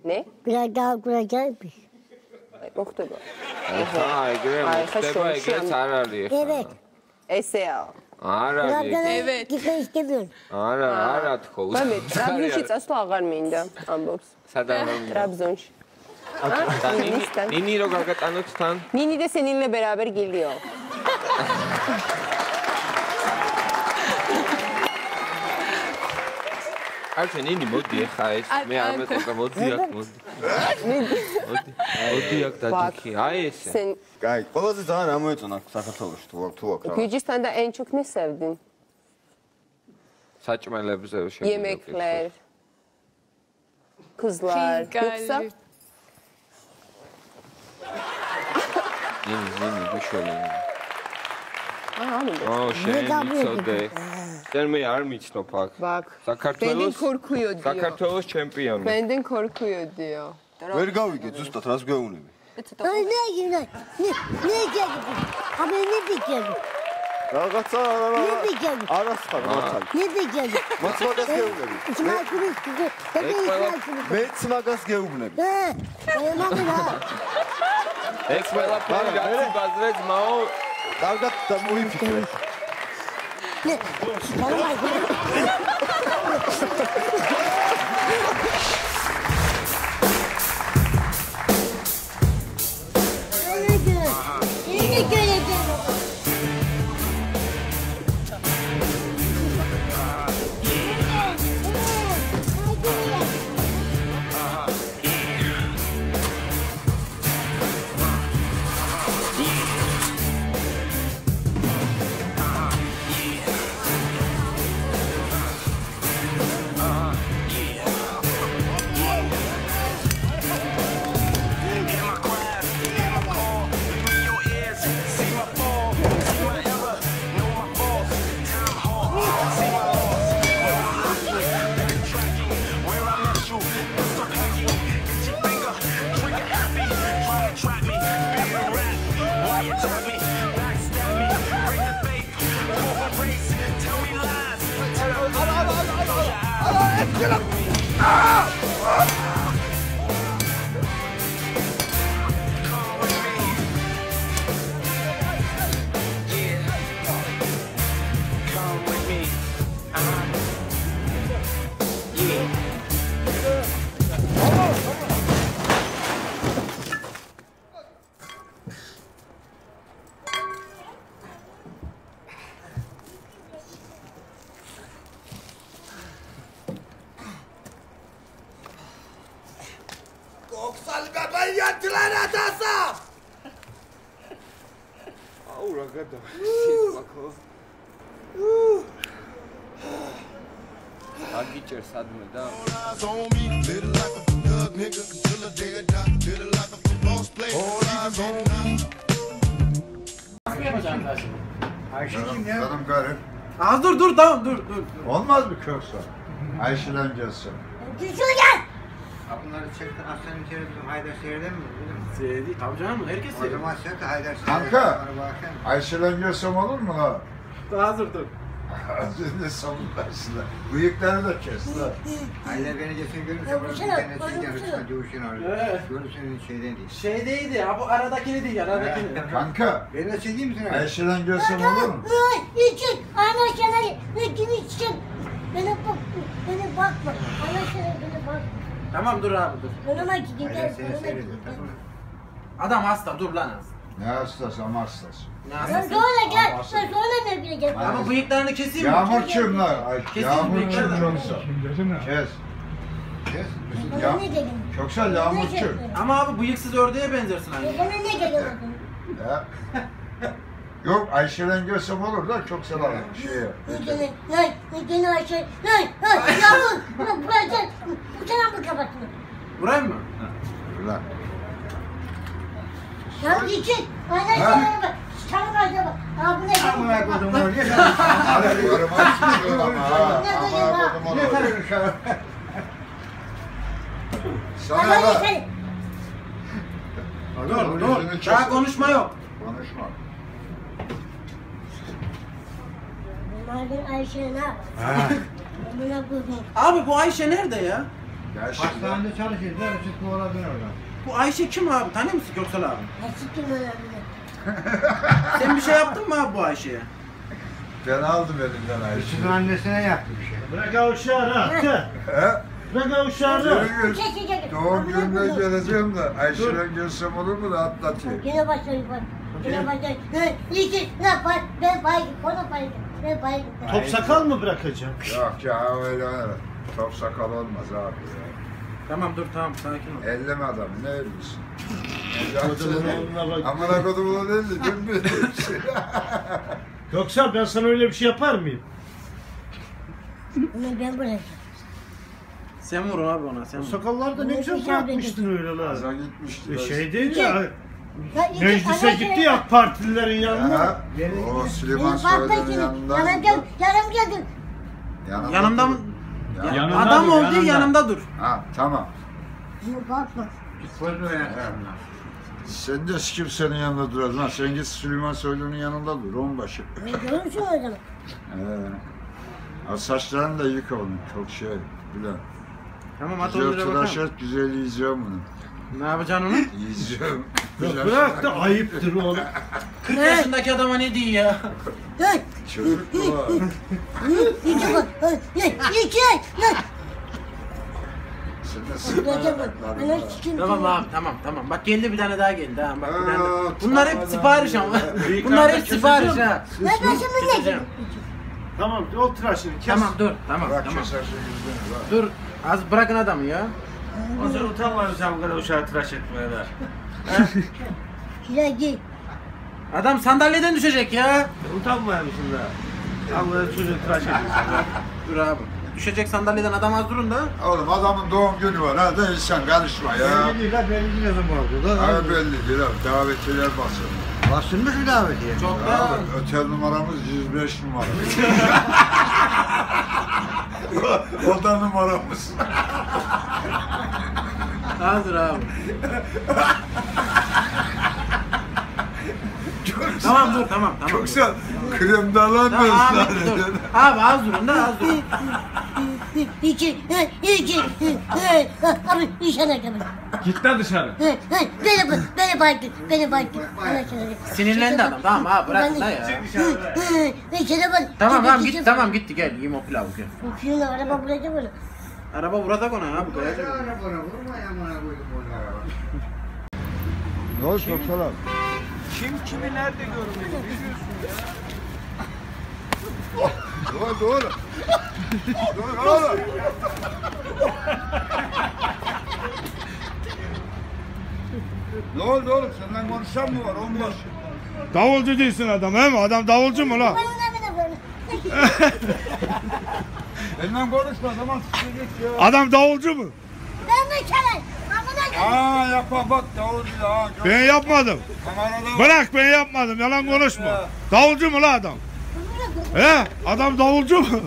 ნე? გრაგა გრაგები მოხდება. ხა ეგრე მოხდება ეგრეც არ არის ხა ესეა. არა ეგრე არა არა თქო მე ტრაბზონში წასვლა აღარ მინდა ამბობს. სადაა ტრაბზონში. ნინი რო გაგატანოთ თან? ნინი და სენილე ბერაბერ გილიო. არჩე ნინი მოდი ახლა ეს მე არ მეკობრა მოდი აქ მოდი. მოდი. მოდი აქ დადიქი. აი ესე. კაი, ყველაზე ძალიან ამოეწონა საქართველოში თუ აქ თუ აქ რა. გიჯისთან და ენჩუკნი სევდი. საჭმელებზე შევიდი. იემეკლერ. კუზლარ. ფინკალი. იმ ზიმი ბიშველი აა შენ ვიცოდე შენ მე არ მიცნობ აქ საქართველოს საქართველოს ჩემპიონი ბენდენ ქორქუიოდიო ვერ გავიგე ზუსტად რას გვეუბნები ეცოტა ნე ნე ნე ნე გამენებიგები რაღაცა არასხარ მართალი. ნიბიჯელი. მოც მაგას გეუბნები. ძმაკრის გეუბნები. მეც მაგას გეუბნები. ე მამირა. ეს ყველაფერი გაგიბაზრე ძმაო. კარგად დამოიფიქრე. ნე. Mı köksa? Ayşe'den gelsin. Şuradan. Bunları çekti aslanın içeri bizim Haydar seyreder mi? Seyirdi. Tabii canım herkes O zaman çekti Haydar seyreder. Kanka, Ayşe'den gelsem olur mu la? Daha dur dur. ne savunmasınlar. Bıyıkları da kes la. Haydar beni geçen görürse burası bir tane siz yarışma dövüşün orada. Evet. Görürsün şeyden değil. Şeydeydi ya bu aradakini değil aradakini. Kanka, Beni de çekeyim misin abi? Ayşe'den gelsem olur mu? İçin. Anlaşılan. İçin için. Beni bak. Beni bakma. Anlaşılan beni bak. Tamam dur abi dur. Önüme gidin. Gel. seni gidin. tamam mı? Adam hasta dur lan az. Ne hastası ama hastası. Ne Sen hastası? sonra gel. Sen sonra ne bile gel. Ama bıyıklarını keseyim mi? Yağmur kim la? Ay, Kesin Yağmur kim yoksa? Kes. Kes. Bana Ya, ne dedin? yoksa Yağmur kim? Ama abi bıyıksız ördeğe benzersin hani. Bana ne geliyor? Ya. Yok Ayşe'den gelsem olur da çok selam şeye. Gene, lan, gene Ayşe, lan, lan, yavrum, lan, buraya gel, bu tarafı kapattın. Vurayım mı? Ulan. Ya için, aynen sana bak, sana bak, bak, abi ne geliyor? Amına koydum onu. Niye Hadi diyorum açmıyorum ama. Aman kodum şu an? Sana hadi. Dur dur. yüzünü Daha konuşma yok. Konuşma. Bir Ayşe ne? Buna koydum. Abi bu Ayşe nerede ya? Gel şimdi. Hastanede çalışıyor. Böyle çıkma olabilir oradan. Bu Ayşe kim abi? Tanıyor musun Göksel abi? Siktir bana bunu. Sen bir şey yaptın mı abi bu Ayşe'ye? Ben aldım elimden Sizin Ayşe'yi. annesine yaptı bir şey. Bırak rahat. He? Bırak avuşağı rahat. Yürü. Çek çek çek. Doğum gününe geleceğim de Ayşe'den gelsem olur mu da atlatayım. Yine başlayın bak. Yine başlayın. Ne, iki, ne pay, ben pay, konu pay, ben pay. Top sakal mı bırakacaksın? Yok ya öyle öyle. Top sakal olmaz abi ya. Tamam dur tamam sakin ol. Elleme adamı ne ellisin? Kodumun oğluna bak. Amına kodumun. Dün bir şey. Yoksa ben sana öyle bir şey yapar mıyım? Bunu ben bırakacağım. Sen vur abi ona sen vur. sakallar da ne güzel bırakmıştın öyle lan. Kaza gitmişti. E şey değil ya. Meclise gitti ya partililerin yanına. Ya, o Süleyman Soylu'nun yanında. Yanım gel, yanım geldim. Yanında Yanımda mı? dur. Ya- Yanında Adam dur, oldu yanında. yanımda dur. Ha tamam. Bunu bakma. Sen de kim senin yanında durar lan? Sen git Süleyman Soylu'nun yanında dur. Onbaşı. Ne görürsün o zaman? Ee, saçlarını da yıka onun. Çok şey. Bilen. Tamam at 10 Güzel tıraş et, güzel yiyeceğim bunu. Ne yapacaksın onu? Yiyeceğim. Ya bırak da ayıptır oğlum. 40 yaşındaki adama ne diyor ya? Çocuk mu var? Tamam abi tamam tamam. Bak geldi bir tane daha geldi ha. Bak bir tane. Aa, Bunlar hep sipariş ama. Bunlar hep sipariş ha. Ben başımı ne. Tamam o tıraşını kes. Tamam dur tamam Bırak tamam. yüzünü. Dur az bırakın adamı ya. O sen utanmadın sen bu kadar uşağı tıraş etmeye de. Şuraya gir. Adam sandalyeden düşecek ya. Utanmıyor musun da? Sen bu kadar çocuğu tıraş ediyorsun. Dur abi. Düşecek sandalyeden adam az durun da. Oğlum adamın doğum günü var. Hadi insan karışma ya. Belli değil lan belli değil ne zaman oldu. Abi belli değil abi. Davetçiler basın. Basılmış mı davetiye? Çok Abi da. ötel numaramız 105 numara. o da numaramız. Hazır abi. tamam dur tamam tamam. Yoksa kremden lan Tamam abi dur. ben Abi az durun da az durun. iki, iki, abi inşallah kapı. Git lan dışarı. Beni bak, beni bak, beni bak. Sinirlendi adam. Tamam abi bırak da ya. Tamam tamam git tamam gitti gel yiyeyim o pilavı gel. Şunu araba bırakacağım onu. Araba burada konu abi koyacak. Ne olsun yoksalar? Kim kimi nerede görmedi biliyorsun ya. Doğru doğru. Doğru oğlum. Ne oldu oğlum? Senden konuşan mı var? Onbaşı. Davulcu değilsin adam he mi? Adam davulcu mu lan? Benden konuşma zaman sıkıntı ya. Adam davulcu mu? Ben de. Amına Aa yapma bak davulcu ya. ha, Ben yapmadım. Kamerada. Bırak ben yapmadım. Yalan konuşma. Davulcu mu lan adam? He? Adam davulcu mu?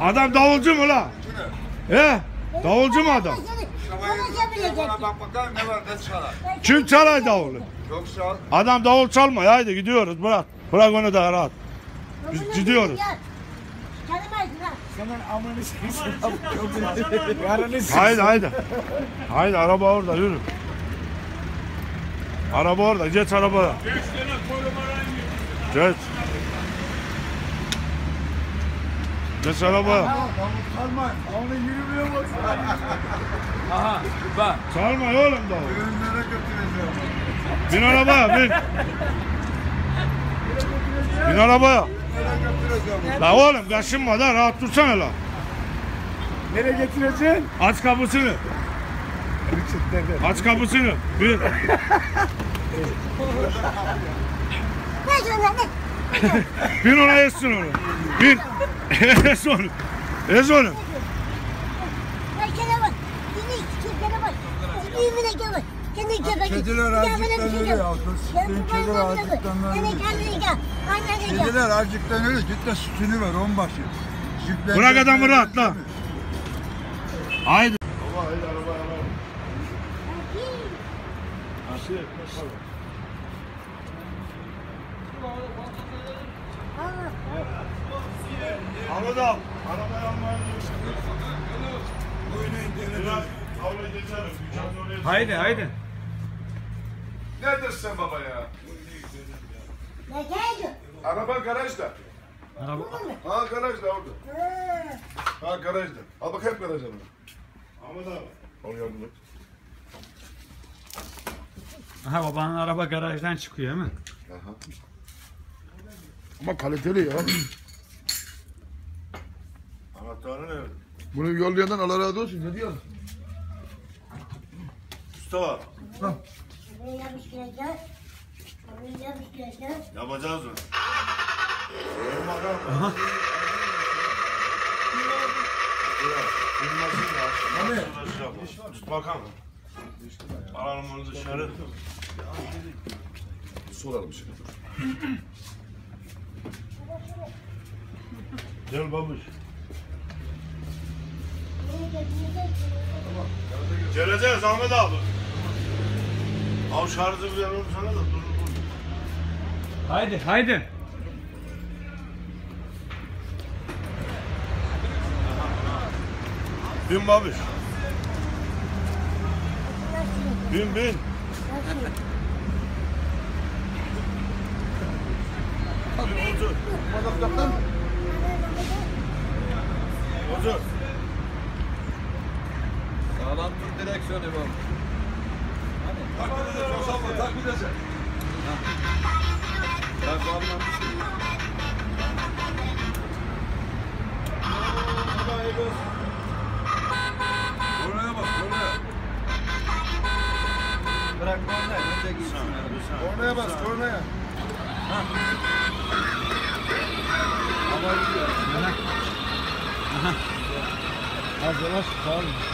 Adam davulcu mu lan? He? Davulcu mu adam? Bak bakalım ne var ne çalar. Kim çalar davulu? Yoksa Adam davul çalmıyor. Haydi gidiyoruz. Bırak. Bırak onu da rahat. Biz gidiyoruz. Senin. Yarını. Haydi haydi. Haydi araba orada yürü. Araba orada. Geç arabaya. Geç. Geç arabaya. Kalma. Onu yürümüyor mu? Aha bak. Çalma oğlum davul. Ürünlere götüreceğim. Bin arabaya bin. Bin arabaya. La oğlum kaşınma da rahat dursana la. Nereye getireceksin? Aç kapısını. Aç kapısını. Bir. Bin ona ezsin onu. Bin. Ez onu. Ez onu. Kediler acıktan ölüyor ya. Sütün kediler acıktan ölüyor. Kediler acıktan ölüyor. Git de sütünü ver onbaşı. Sütler- Bırak adamı rahat lan. Haydi. Ahmet abi. Arabayı almaya Haydi haydi. Nedir sen baba ya? Ne geldi? Araba garajda. Araba. Ha garajda orada. Ha garajda. Al bak hep garajda. Ahmet abi. Al yardım et. Aha babanın araba garajdan çıkıyor değil mi? Aha. Ama kaliteli ya. Anahtarı nerede? Bunu yollayandan Allah razı olsun. Ne diyorsun? Mustafa. Yapmış geleceğiz. Buraya yapmış geleceğiz. Yapacağız mı? Aha. Tut bakalım. Alalım onu dışarı. Soralım şimdi. Gel babuş. Geleceğiz Ahmet abi. Al şarjı veriyorum sana da dur. Haydi haydi. Bin babuş. Bin bin. Otur. Otur. Sağlam bir direksiyon İmam. Tak bir de sen tak bir de sen. Ya sağlam bir şey. Kornaya bas kornaya. Bırak ondan önce gitsin. Kornaya bas kornaya. Az yavaş kalın. Kornaya bas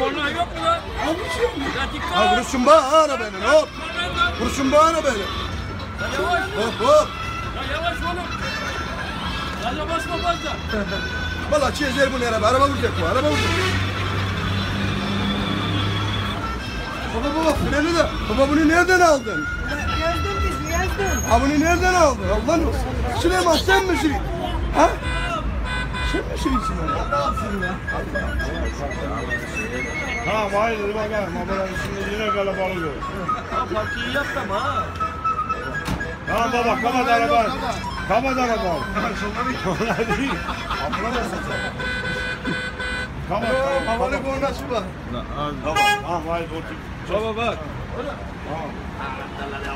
korna yok mu lan? Ya dikkat. Ha vuruşun bağına beni hop. Vuruşun bağına beni. Ya yavaş. Hop hop. Ya yavaş oğlum. Gaza basma fazla. Valla çizer bunu araba. Araba vuracak bu. Araba vuracak. Baba baba freni de. Baba bunu nereden aldın? Yazdım bizi yazdım. Ha bunu nereden aldın? Allah'ın olsun. Süleyman sen misin? Ha? Sen misin Süleyman? Tamam haydi bakalım. Babalar şimdi yine kalabalık olur. Partiyi yap ama ha. Tamam baba kapat arabayı. Kapat arabayı. Onlar değil. Abla da satacak. Kapat. Havalı kornası var. Tamam tamam haydi otur. Baba bak.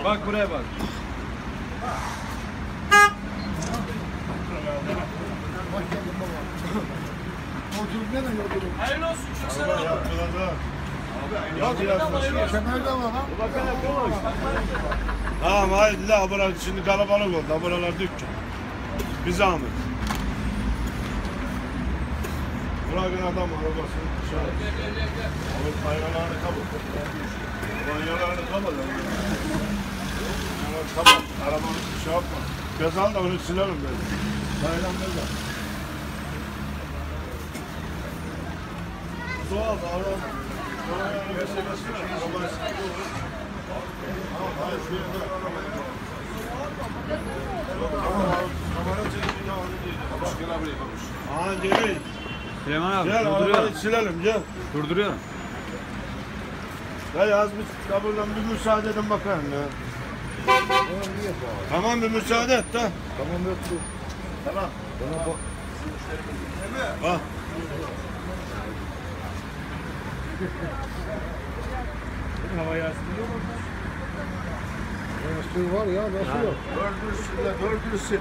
Bak buraya bak. Hayırlı olsun çıksana. Yok ya. Kemer de var ha. Tamam haydi la bura şimdi kalabalık oldu. La buralar dükkan. Bir zahmet. Bırakın adam arabasını dışarı. Onun aynalarını kapat. Aynalarını kapat. Kapat. Arabanı şey yapma. Göz al da onu silerim ben. Taylan da. Doğal da araba. Arabanı meselesi var. Arabayı sıkıyor. Tamam hayır. şuraya bırak arabayı. Kamera çekiminde onu değil. Kamış gel buraya kamış. Aa değil. Süleyman abi Gel durduruyor. arabayı silelim gel. Durduruyor. Ya az bir kabulden bir müsaade edin bakayım ya. Tamam bir müsaade et de. Tamam yok. Tamam. Bak. Yastığı var ya nasıl yok? Dördürsün de dördürsün.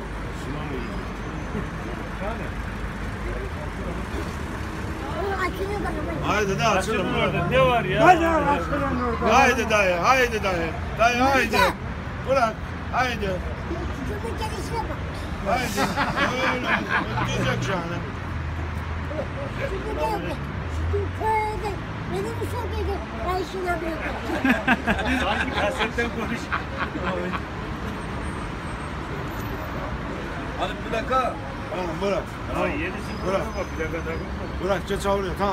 Onu açılıyor bana. Haydi de açalım. Orada ne var ya? Hadi açılın orada. Haydi dayı, haydi dayı. Dayı haydi. Bırak, haydi. Çocuk gelişine bak. Haydi. Öyle. Ötecek yani. Şimdi ne yapıyor? Şimdi köyde beni mi sokuyordu? Ben şuna bırakıyorum. Sanki kasetten konuş. Hadi bir dakika. Tamam bırak. Ama yenisi Bırak. bir dakika takılma. Bırak geç avluya tamam.